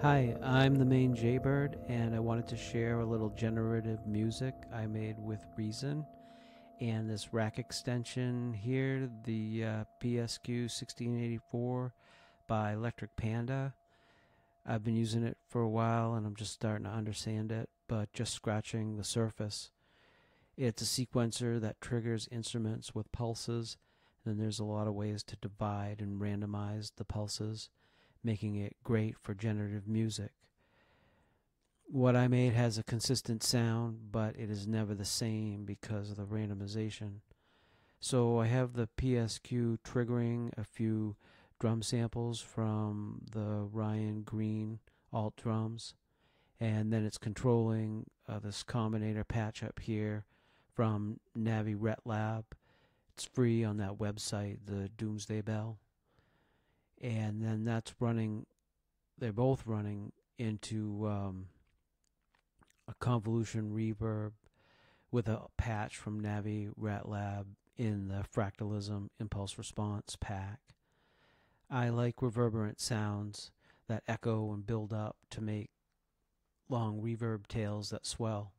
Hi, I'm the Maine JayBird, and I wanted to share a little generative music I made with Reason and this rack extension here, the uh, PSQ 1684 by 'Lectric Panda. I've been using it for a while and I'm just starting to understand it, but just scratching the surface. It's a sequencer that triggers instruments with pulses, and there's a lot of ways to divide and randomize the pulses making it great for generative music. What I made has a consistent sound, but it is never the same because of the randomization. So I have the PSQ triggering a few drum samples from the Ryan Green alt drums, and then it's controlling uh, this combinator patch up here from Navi Retlav. It's free on that website, the Doomsday Bell and then that's running they're both running into um, a convolution reverb with a patch from Navi Retlav in the Fractalism Impulse Response pack. I like reverberant sounds that echo and build up to make long reverb tails that swell.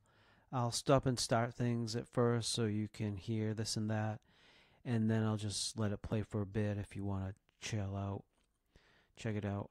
I'll stop and start things at first so you can hear this and that, and then I'll just let it play for a bit if you want to chill out check it out.